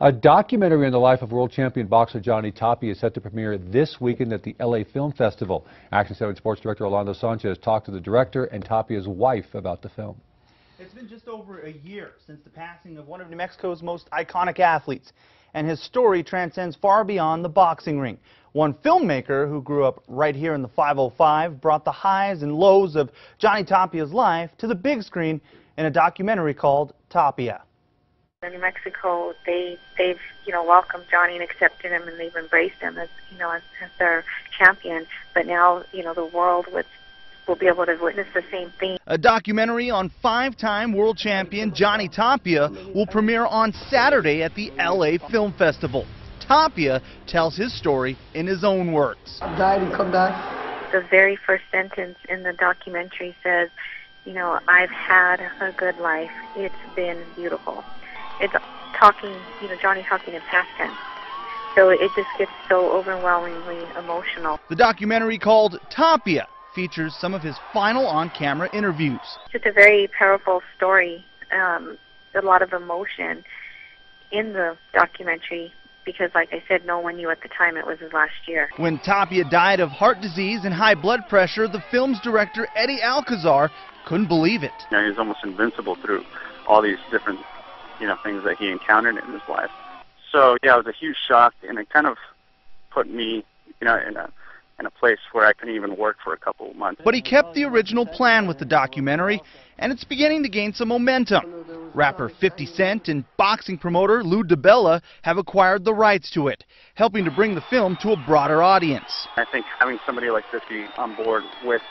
A documentary on the life of world champion boxer Johnny Tapia is set to premiere this weekend at the LA Film Festival. Action 7 Sports Director Orlando Sanchez talked to the director and Tapia's wife about the film. It's been just over a year since the passing of one of New Mexico's most iconic athletes, and his story transcends far beyond the boxing ring. One filmmaker who grew up right here in the 505 brought the highs and lows of Johnny Tapia's life to the big screen in a documentary called Tapia. In New Mexico, they they've you know welcomed Johnny and accepted him, and they've embraced him as you know as, as their champion. But now you know the world would will be able to witness the same thing. A documentary on five-time world champion Johnny Tapia will premiere on Saturday at the LA Film Festival. Tapia tells his story in his own words. Died and come back. The very first sentence in the documentary says, you know, I've had a good life. It's been beautiful it's talking, you know, Johnny talking in past tense. So it just gets so overwhelmingly emotional. The documentary called Tapia features some of his final on-camera interviews. It's a very powerful story, um, a lot of emotion in the documentary because, like I said, no one knew at the time it was his last year. When Tapia died of heart disease and high blood pressure, the film's director, Eddie Alcazar, couldn't believe it. You know, he's almost invincible through all these different you know things that he encountered in his life. So yeah, it was a huge shock, and it kind of put me, you know, in a in a place where I couldn't even work for a couple of months. But he kept the original plan with the documentary, and it's beginning to gain some momentum. Rapper 50 Cent and boxing promoter Lou DiBella have acquired the rights to it, helping to bring the film to a broader audience. I think having somebody like this be on board with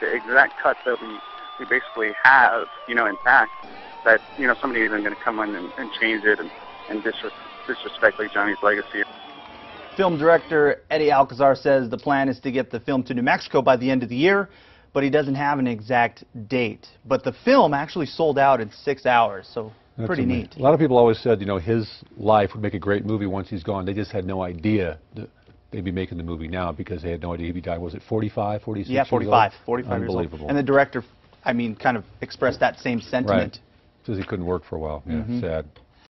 the exact cut that we, we basically have, you know, intact, that you know somebody isn't going to come in and, and change it and, and disres- disrespect like Johnny's legacy. Film director Eddie Alcazar says the plan is to get the film to New Mexico by the end of the year, but he doesn't have an exact date. But the film actually sold out in six hours, so That's pretty amazing. neat. A lot of people always said, you know, his life would make a great movie once he's gone. They just had no idea that they'd be making the movie now because they had no idea he'd be dying. Was it 45, 46 Yeah, 45, 45 years old. Unbelievable. And the director, I mean, kind of expressed that same sentiment. Right. Says he couldn't work for a while. Yeah, Mhm. sad.